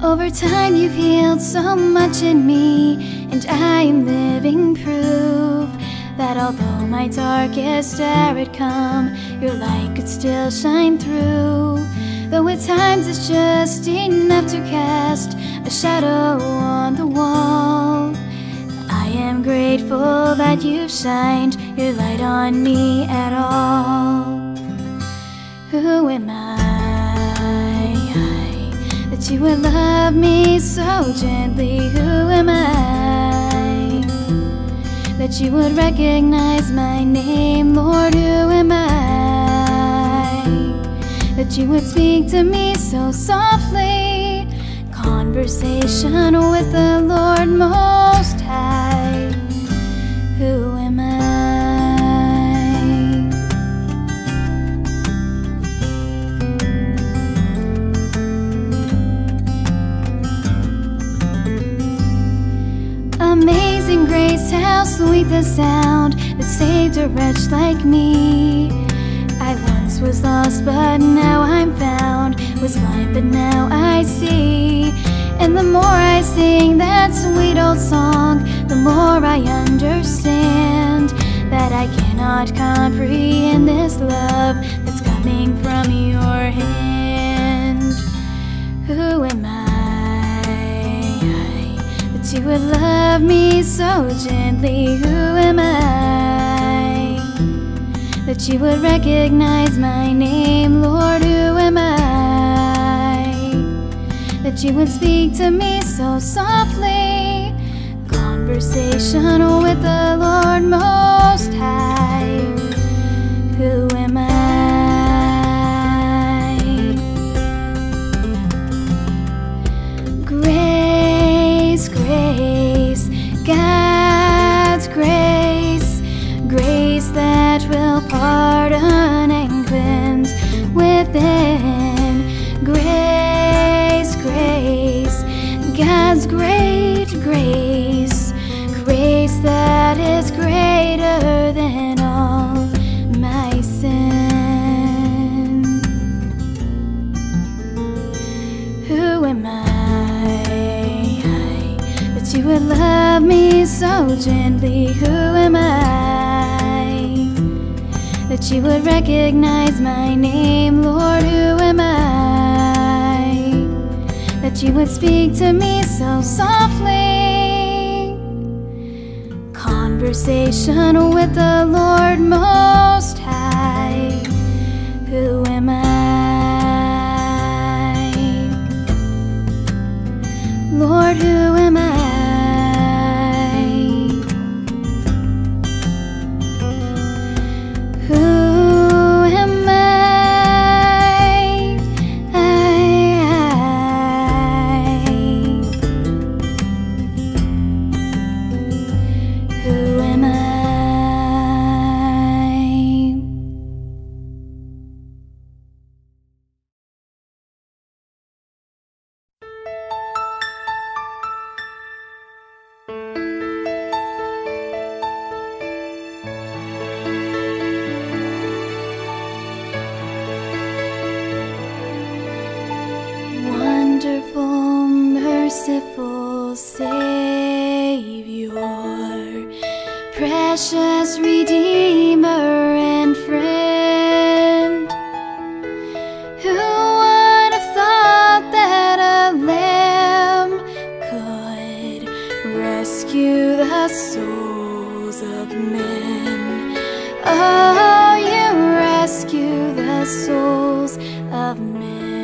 Over time, you've healed so much in me, and I am living proof that although my darkest hour had come, your light could still shine through. Though at times it's just enough to cast a shadow on the wall. I am grateful that you've shined your light on me at all. Who am I? That you would love me so gently. Who am I? That you would recognize my name, Lord. Who am I? That you would speak to me so softly. Conversation with the Amazing grace, how sweet the sound that saved a wretch like me. I once was lost, but now I'm found. Was blind, but now I see. And the more I sing that sweet old song, the more I understand that I cannot comprehend this love that's coming from your hand. Love me so gently. Who am I? That you would recognize my name, Lord. Who am I? That you would speak to me so softly. Conversation with the Lord Most High. Would love me so gently. Who am I? That you would recognize my name, Lord. Who am I? That you would speak to me so softly. Conversation with the Lord Most High. Who Wonderful, merciful Savior, precious Redeemer and friend. Who would have thought that a lamb could rescue the souls of men? Oh, you rescue the souls of men.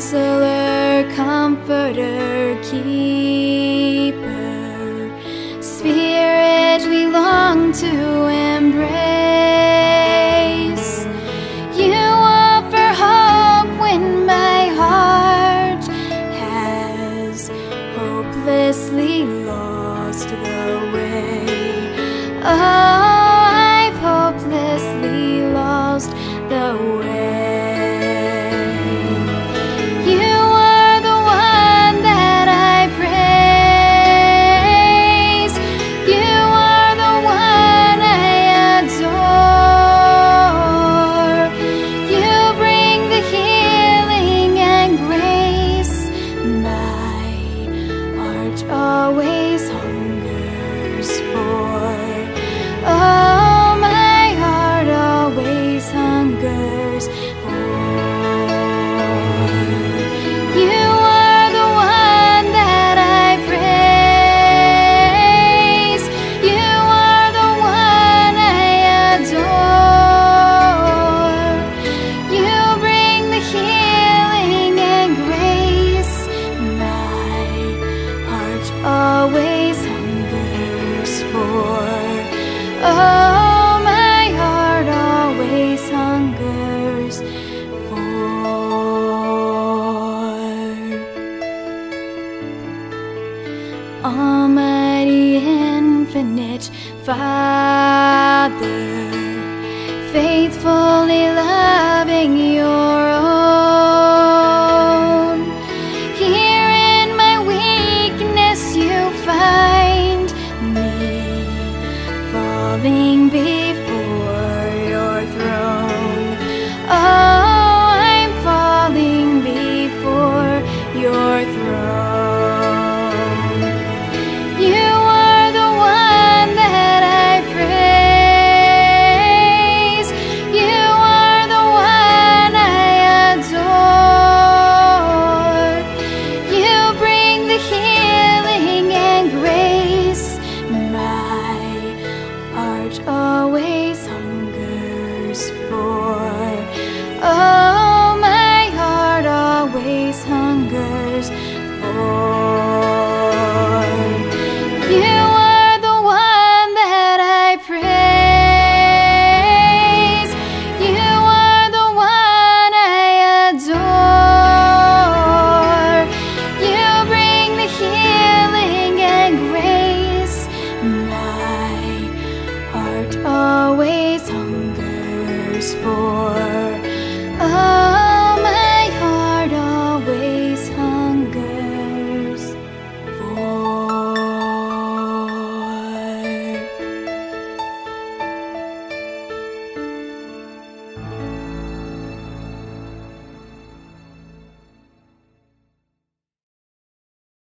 Counselor, comforter, keeper, spirit we long to embrace. You offer hope when my heart has hopelessly lost the way. Oh, Father, faithfully